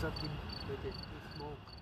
something with it, the smoke.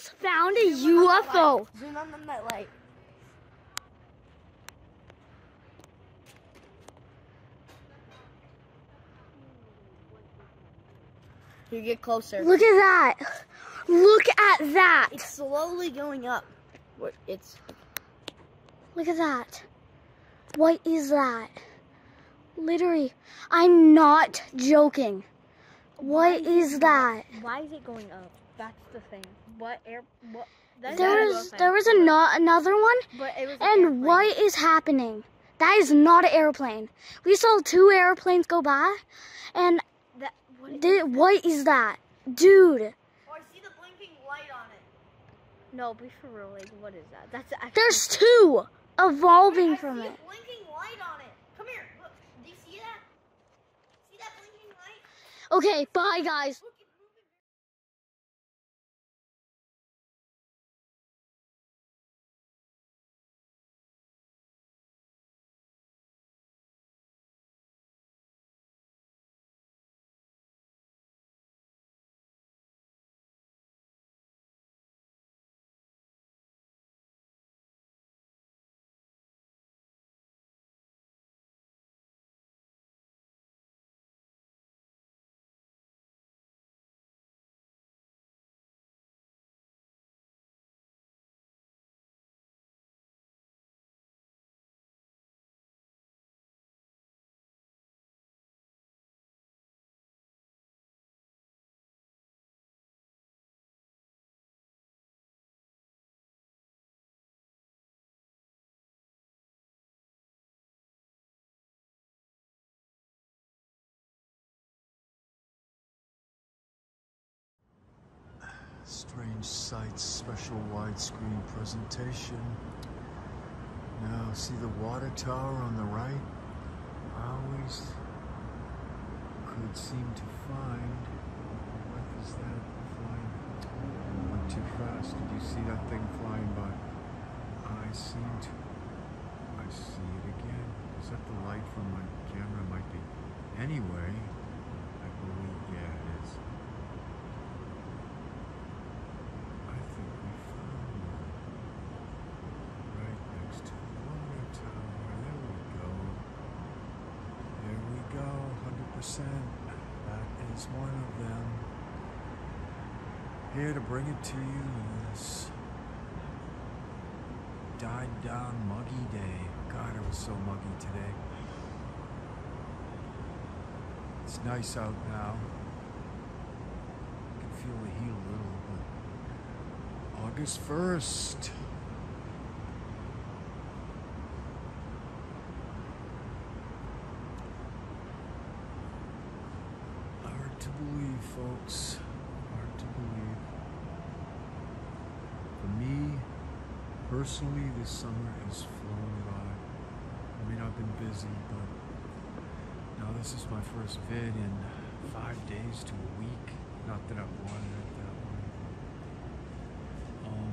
Just found a UFO. Zoom on the light. You get closer. Look at that. Look at that. It's slowly going up. What- It's Look at that. What is that? Literally, I'm not joking. What is that? why is it going up? That's the thing. What air? What? That's There was there was a no, another one, But it was and airplane. what is happening? That is not an airplane. We saw two airplanes go by, and That, what is- th- what is that, dude? Oh, I see the blinking light on it. No, be for real. Like, what is that? That's actually. There's two evolving from it. blinking light on it. Come here. Look. Do you see that? See that blinking light? Okay, bye guys. Look. Strange Sights special widescreen presentation. Now, see the water tower on the right? I always could seem to find. What is that flying? Went too fast. Did you see that thing flying by? I seem to. I see it again. Is that the light from my camera? Might be. Anyway, I believe. Yeah, it is. I think we found one. Right next to the water tower. There we go. There we go. 100%. That is one of them. Here to bring it to you in this died down muggy day. God, it was so muggy today. It's nice out now. I can feel the heat a little, but August 1st. Hard to believe, folks. Hard to believe. For me, personally, this summer is flown by. I mean, I've been busy, but now this is my first vid in five days to a week. Not that I've wanted it that way. Um,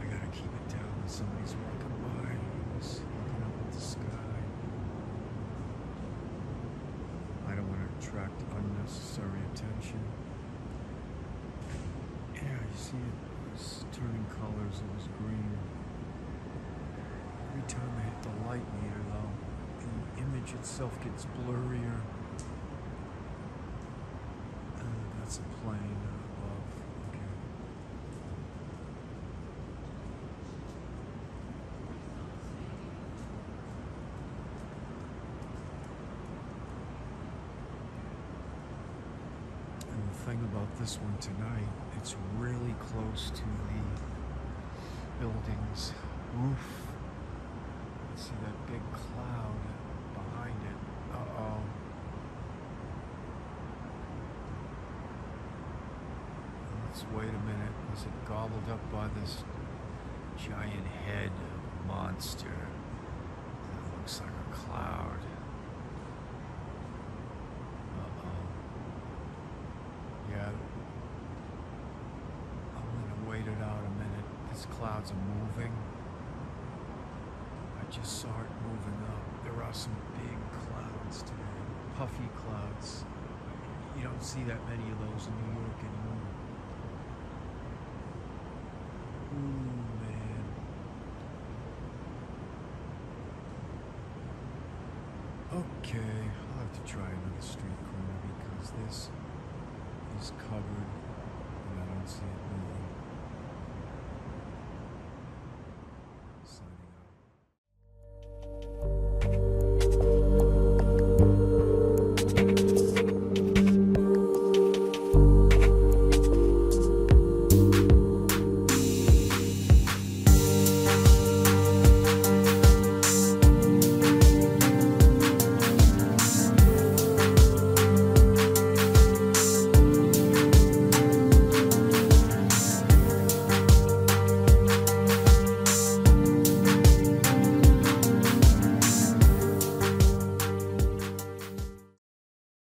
I gotta keep it down when somebody's walking by. Just looking up at the sky. I don't want to attract unnecessary attention. Yeah, you see it was turning colors, it was green. Every time I hit the light meter, though, the image itself gets blurrier. Uh, that's a plane above. Okay. And the thing about this one tonight, it's really close to the building's roof. Let's See that big cloud behind it. Uh oh. Let's wait a minute. Was it gobbled up by this giant head monster? That looks like a cloud. Uh oh. Yeah. I'm gonna wait it out a minute. These clouds are moving. I just saw it moving up. There are some big clouds today. Puffy clouds. You don't see that many of those in New York anymore. Ooh, man. Okay, I'll have to try another street corner because this is covered and I don't see it moving.